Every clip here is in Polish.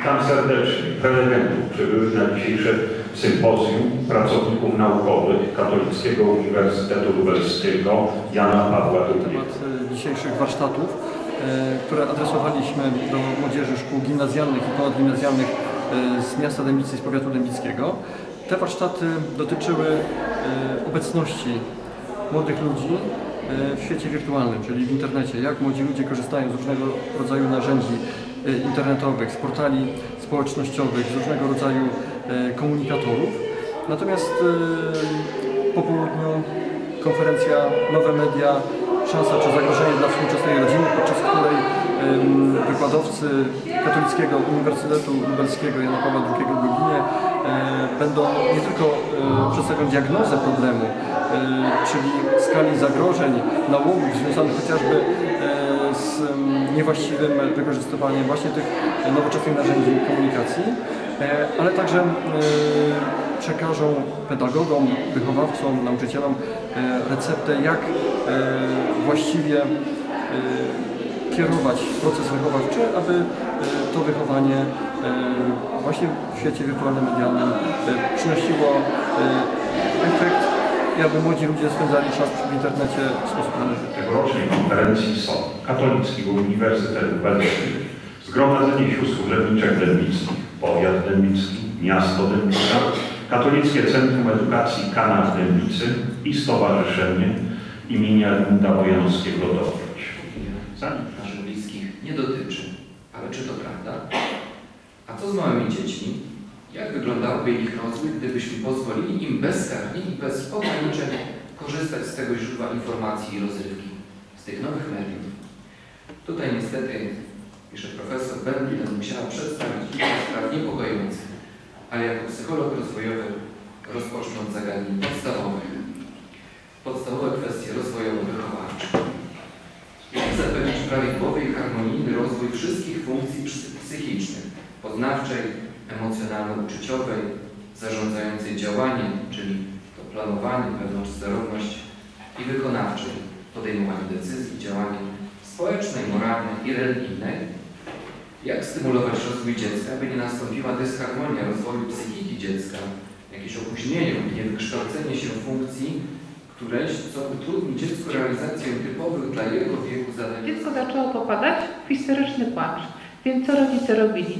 Witam serdecznie prelegentów przybyłych na dzisiejsze sympozjum pracowników naukowych Katolickiego Uniwersytetu Lubelskiego Jana Pawła II. temat e, dzisiejszych warsztatów, e, które adresowaliśmy do młodzieży szkół gimnazjalnych i ponadgimnazjalnych e, z miasta Dębicy i z powiatu dębickiego. Te warsztaty dotyczyły obecności młodych ludzi w świecie wirtualnym, czyli w internecie. Jak młodzi ludzie korzystają z różnego rodzaju narzędzi internetowych, z portali społecznościowych, z różnego rodzaju e, komunikatorów. Natomiast e, po południu konferencja Nowe Media, szansa czy zagrożenie dla współczesnej rodziny, podczas której wykładowcy Katolickiego Uniwersytetu Lubelskiego Jana Pawła II w Lublinie e, będą nie tylko e, przedstawią diagnozę problemu, e, czyli skali zagrożeń nałogów związanych chociażby e, niewłaściwym wykorzystywaniem właśnie tych nowoczesnych narzędzi komunikacji, e, ale także e, przekażą pedagogom, wychowawcom, nauczycielom e, receptę, jak właściwie kierować proces wychowawczy, aby to wychowanie właśnie w świecie wirtualnym, medialnym przynosiło efekt i aby młodzi ludzie spędzali czas w internecie w sposób należyty. Tegorocznej konferencji są Katolicki Uniwersytet Lubelski, Zgromadzenie Sióstr Urzędniczych Dębickich, Powiat Dębicki, Miasto Dębica, Katolickie Centrum Edukacji Kana w Dębicy i Stowarzyszenie imienia Edmunda Bojanowskiego Dobroć. Zanim naszych bliskich nie dotyczy. Ale czy to prawda? A co z małymi dziećmi? Wyglądałby ich rozwój, gdybyśmy pozwolili im bezkarnie i bez ograniczeń korzystać z tego źródła informacji i rozrywki, z tych nowych mediów? Tutaj niestety, pisze profesor Bentley, musiała przedstawić kilka spraw niepokojących, ale jako psycholog rozwojowy rozpocznę od zagadnień podstawowych. Podstawowe kwestie rozwojowo-wychowawcze. Jak zapewnić prawidłowy i harmonijny rozwój wszystkich funkcji psy- psychicznych, poznawczej, emocjonalno-uczuciowej, zarządzającej działaniem, czyli to planowanie, wewnątrzsterowność i wykonawczej, podejmowanie decyzji, działanie społecznej, moralnej i religijnej. Jak stymulować rozwój dziecka, aby nie nastąpiła dysharmonia rozwoju psychiki dziecka, jakieś opóźnienie lub niewykształcenie się funkcji któreś, co utrudni dziecku realizację typowych dla jego wieku zadań. Dziecko zaczęło popadać w historyczny płacz. Więc co rodzice robili?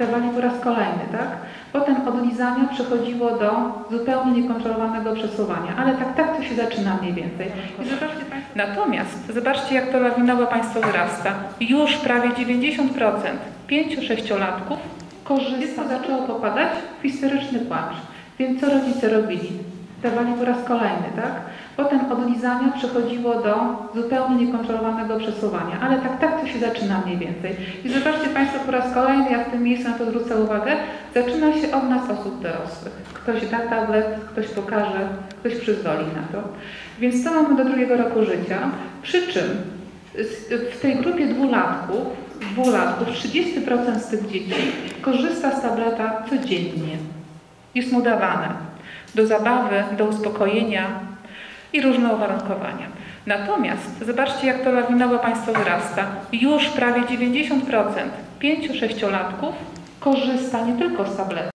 Dawali po raz kolejny, tak? Potem od lizania przechodziło do zupełnie niekontrolowanego przesuwania. Ale tak, tak to się zaczyna mniej więcej. Zobaczcie państwo, natomiast zobaczcie, jak to lawinowo państwo wzrasta. Już prawie 90% 5-6-latków korzysta. Zaczęło popadać w historyczny płacz. Więc co rodzice robili? Dawali po raz kolejny, tak? Potem od lizania przechodziło do zupełnie niekontrolowanego przesuwania. Ale tak, tak to się zaczyna mniej więcej. I zobaczcie Państwo po raz kolejny, ja w tym miejscu na to zwrócę uwagę, zaczyna się od nas osób dorosłych. Ktoś da tablet, ktoś pokaże, ktoś przyzwoli na to. Więc to mamy do drugiego roku życia. Przy czym w tej grupie dwulatków, dwulatków 30% z tych dzieci korzysta z tableta codziennie. Jest mu dawane do zabawy, do uspokojenia i różne uwarunkowania. Natomiast zobaczcie, jak to lawinowo państwo wzrasta. Już prawie 90% 5-6-latków korzysta nie tylko z tabletu,